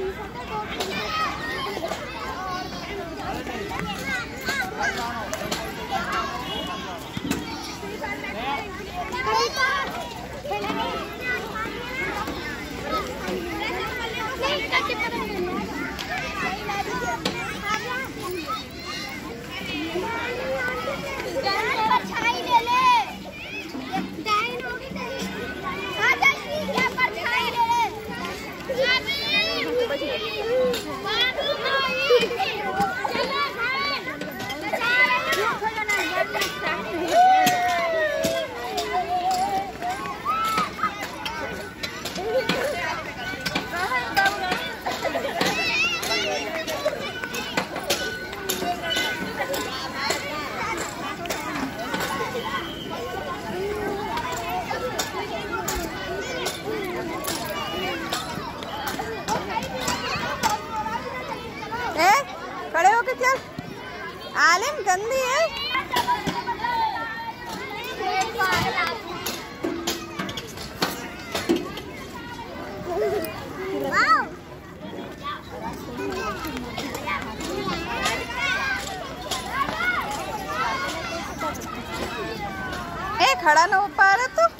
Thank you. chị. आलिम गंदी है। ए खड़ा ना हो पा रहा तो।